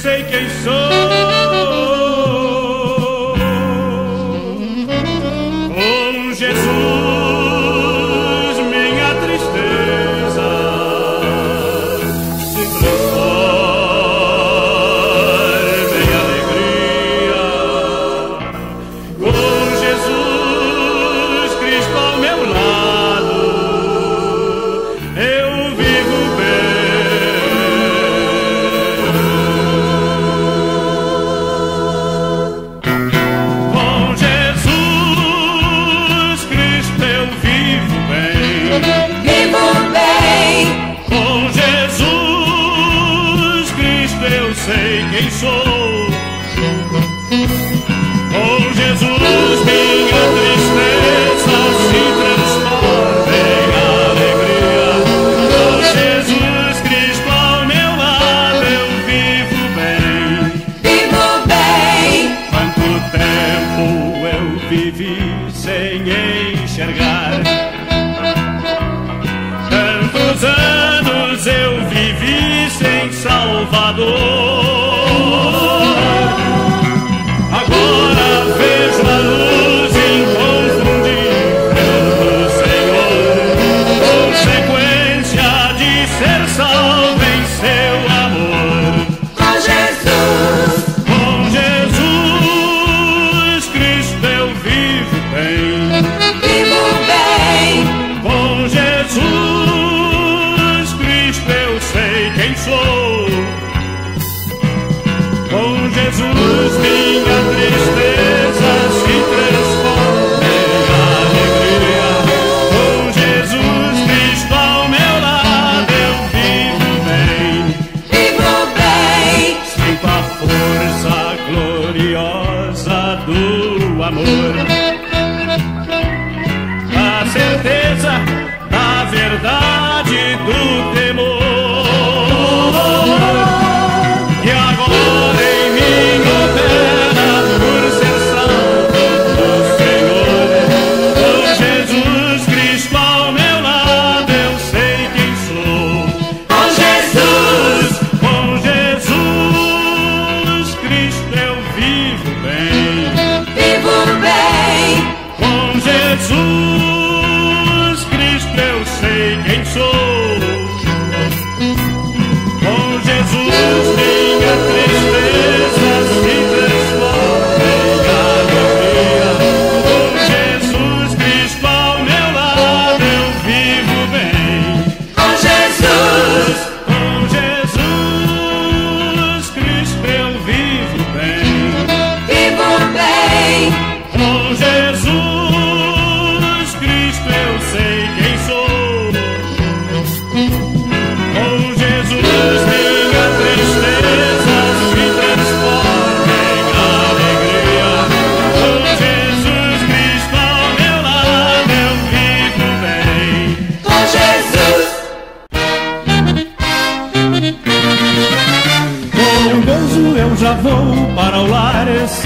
certeza da verdade do temor.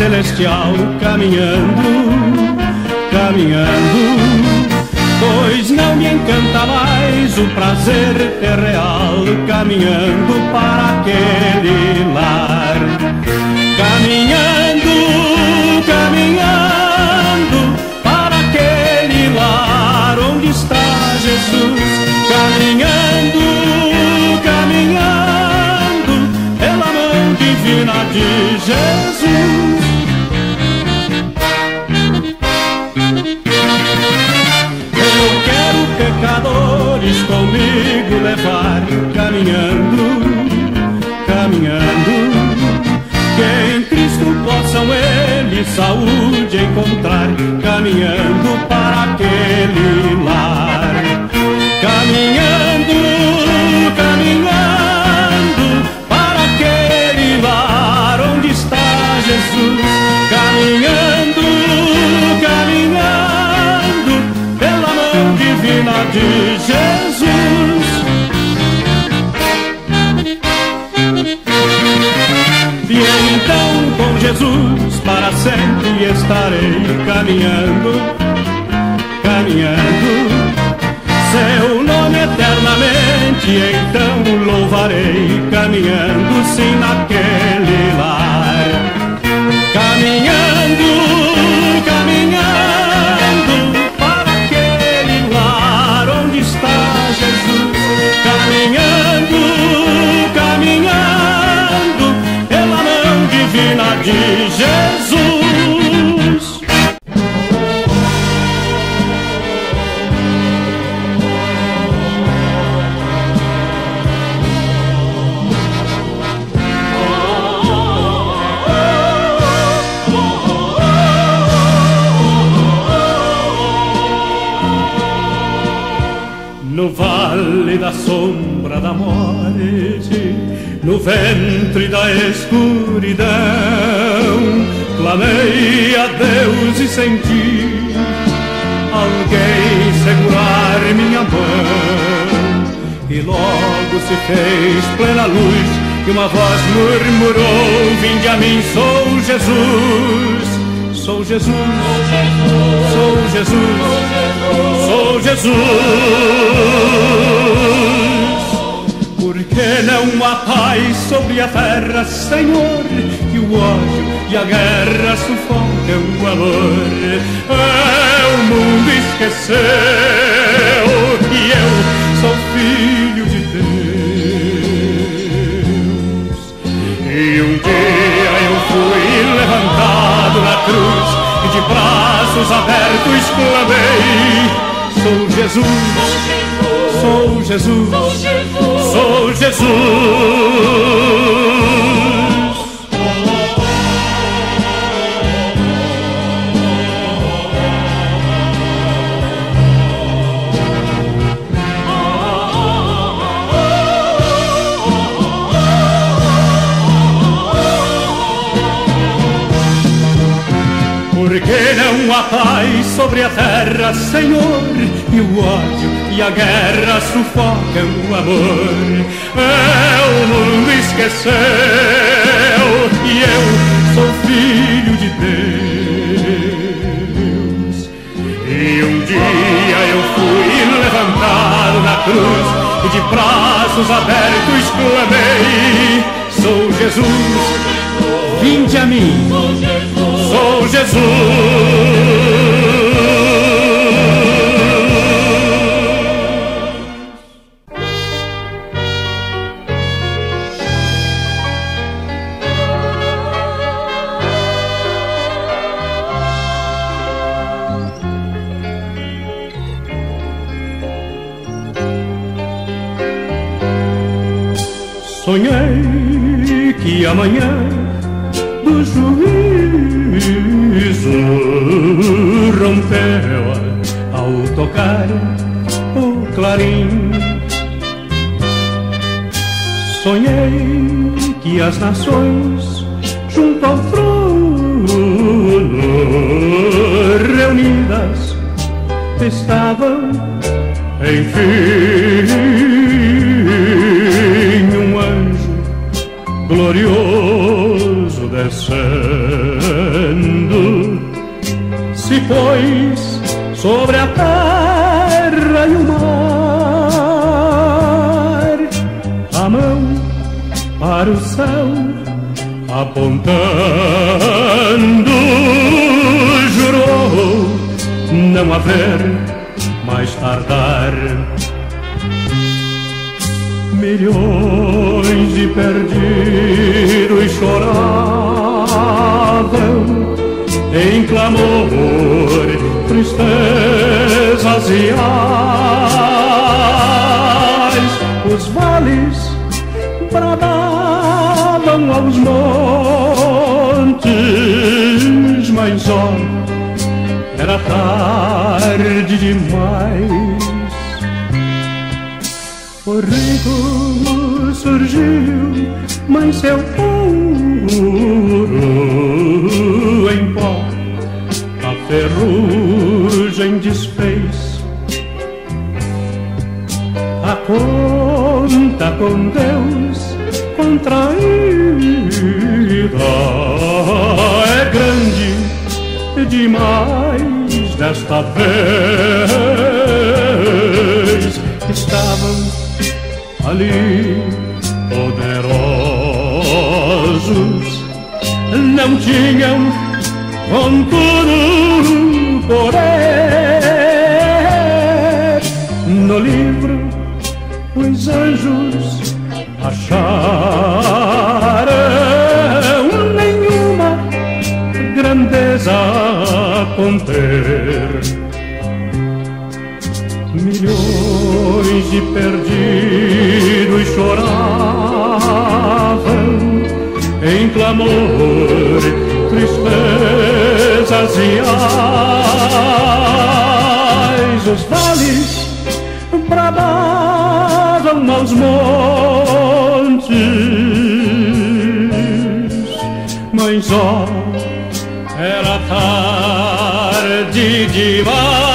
Celestial caminhando, caminhando. Pois não me encanta mais o prazer é real caminhando para aquele lar. Caminhando, caminhando para aquele lar onde está Jesus. Caminhando, caminhando pela mão divina de Jesus. Levar, caminhando, caminhando. Que em Cristo possam eles saúde encontrar, caminhando para aquele lar. Jesus para sempre estarei caminhando, caminhando. Seu nome eternamente então louvarei, caminhando sim naquele No vale da sombra da morte, no ventre da escuridão, clamei a Deus e senti alguém segurar minha mão. E logo se fez plena luz e uma voz murmurou: Vinde a mim, sou Jesus. Sou Jesus, sou Jesus, sou Jesus. Porque não há paz sobre a terra, Senhor, que o ódio e a guerra sufocam o amor. É, o mundo esqueceu que eu sou filho cruz e de braços abertos clamei: Sou Jesus, sou Jesus, sou Jesus. Porque há paz sobre a terra, Senhor, e o ódio e a guerra sufocam o amor. É, o mundo esqueceu, e eu sou filho de Deus. E um dia eu fui levantado na cruz, e de braços abertos clamei: Sou Jesus, vinde a mim sou Jesus. ao tocar o clarim. Sonhei que as nações junto ao trono reunidas estavam enfim um anjo glorioso descendo se foi sobre a terra e o mar, a mão para o céu apontando, jurou não haver mais tardar. Milhões de perdidos choravam em clamor, tristezas e ais. Os vales bradavam aos montes, mas ó, era tarde demais. O rico surgiu, mas seu com Deus contraída. É grande demais desta vez. Estavam ali poderosos. Não tinham contudo conter milhões de perdidos choravam em clamor, tristezas e ais. Os vales bradavam aos montes, mas ó, tarde demais.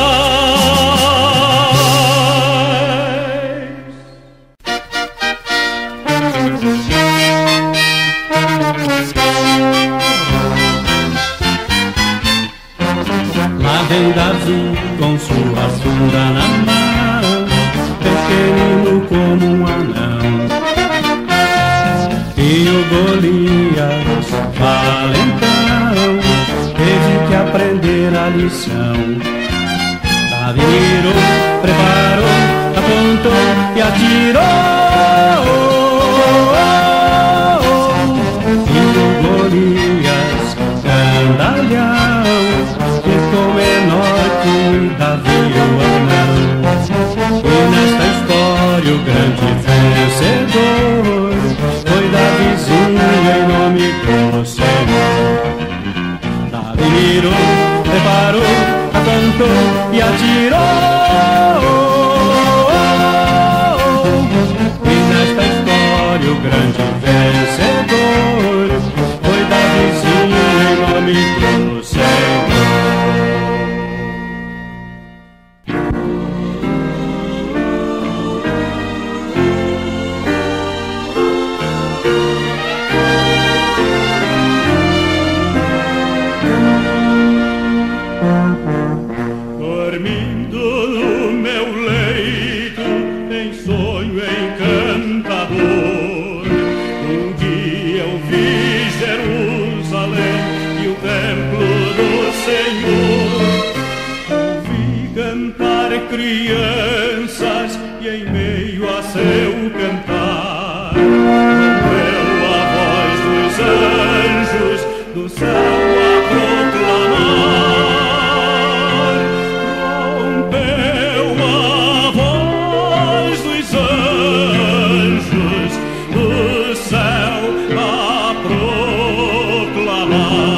oh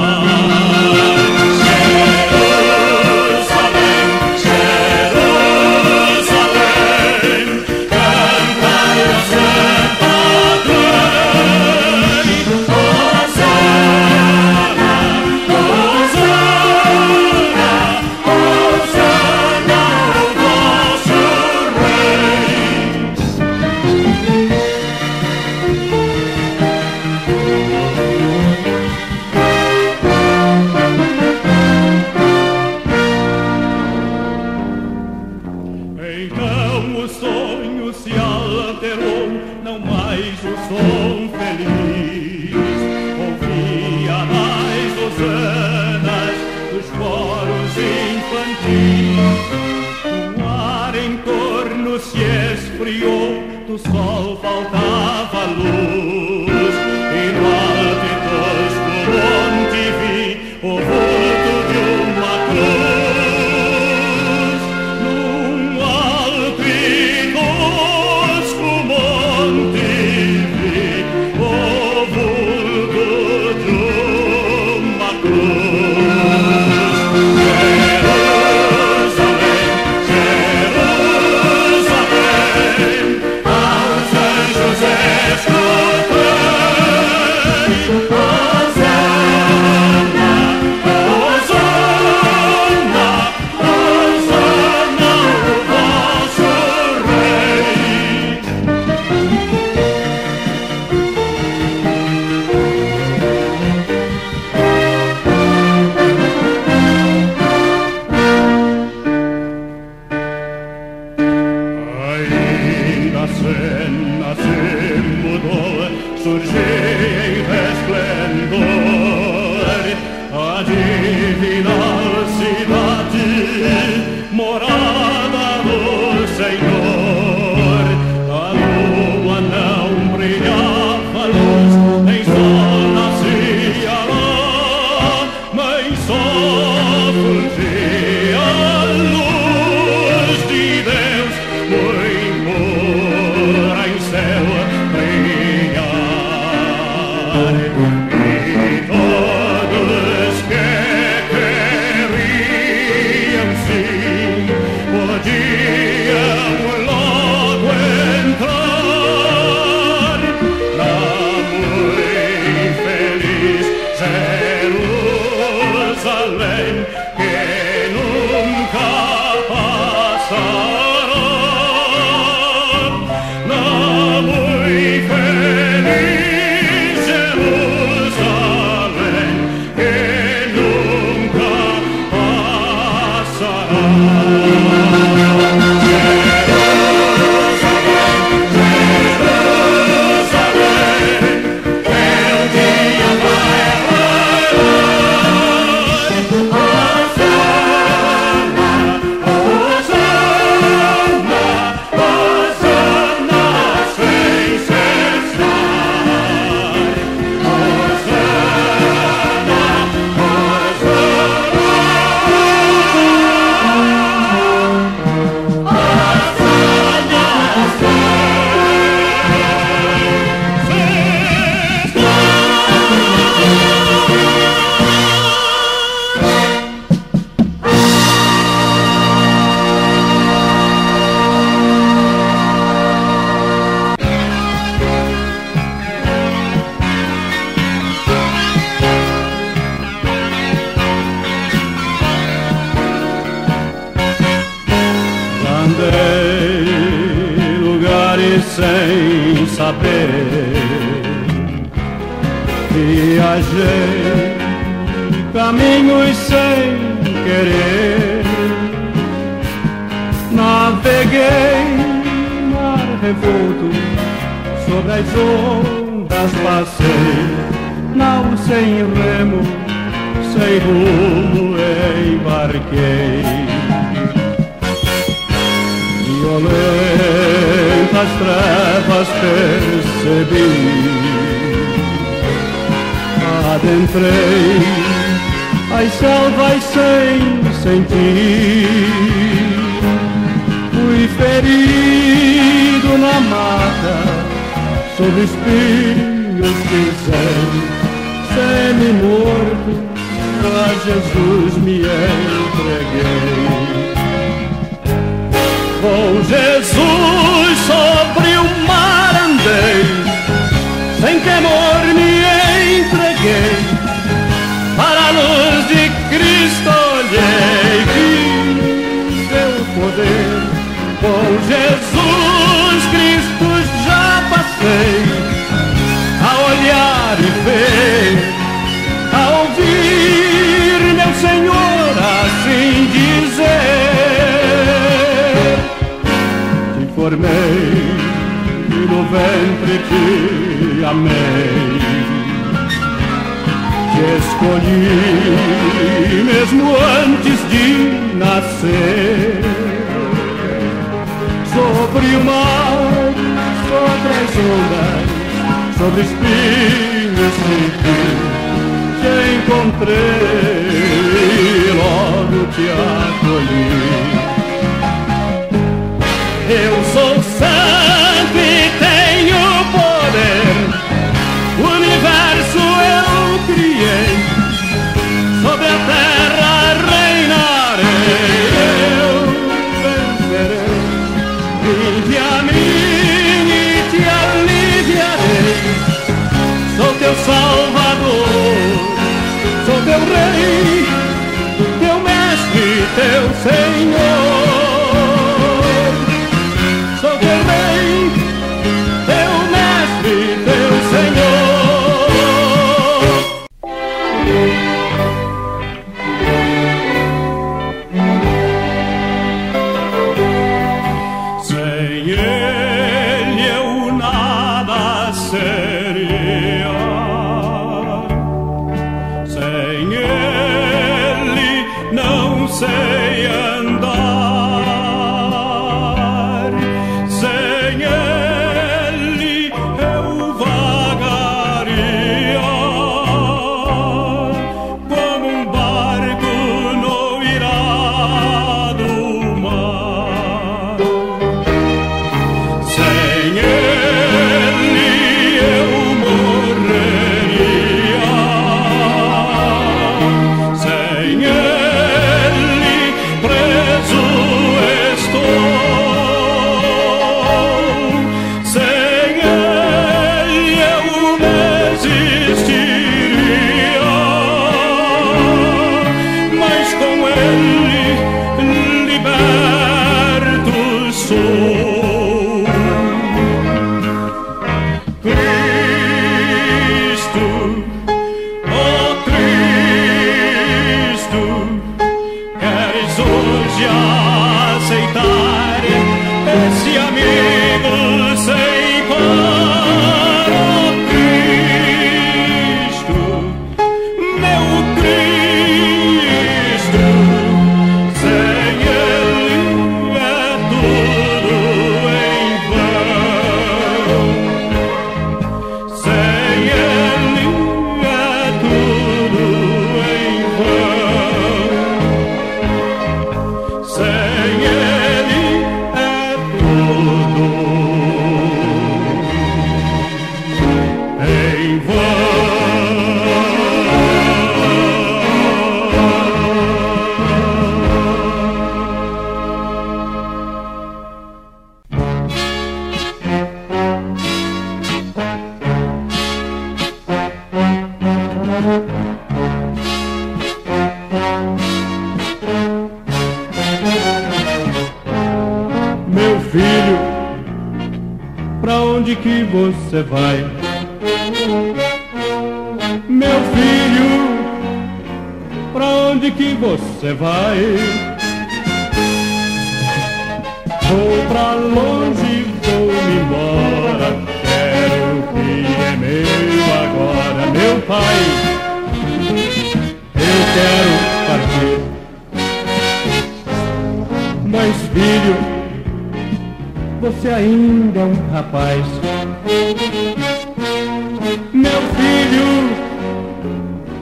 altar. Brilhar. E Andei lugares sem saber, viajei caminhos sem querer, naveguei mar revolto, sobre as ondas passei, nau sem remo, sem rumo embarquei. Violentas trevas percebi. Adentrei as selvas sem sentir. Fui ferido na mata Sob espinhos pisei Semi-morto A Jesus me entreguei com Jesus sobre o mar andei, sem temor me entreguei, para a luz de Cristo olhei, vi seu poder. Com Jesus Cristo já passei, formei e no ventre te amei. Te escolhi mesmo antes de nascer. Sobre o mar, sobre as ondas, sobre espinhos sem fim, te encontrei e logo te acolhi. Eu salvador. Sou teu rei. Teu mestre, teu senhor. Você vai. Meu filho, pra onde que você vai? Vou pra longe, vou-me embora. Quero o que é meu agora, meu pai. Eu quero partir. Mas filho, você ainda é um rapaz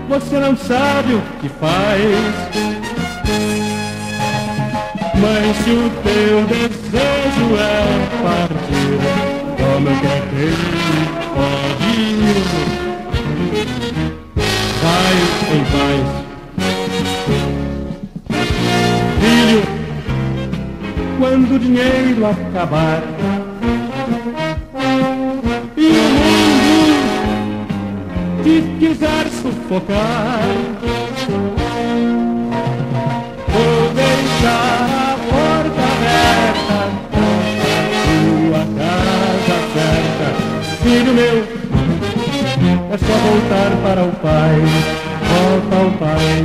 você não sabe o que faz. Mas se o teu desejo é partir, como eu tentei, pode ir. Vai em paz. Filho, quando o dinheiro acabar, sufocar. Vou deixar a porta aberta, sua casa certa. Filho meu, é só voltar para o pai, volta ao pai.